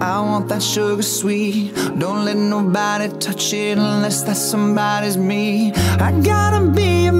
I want that sugar sweet. Don't let nobody touch it unless that somebody's me. I gotta be a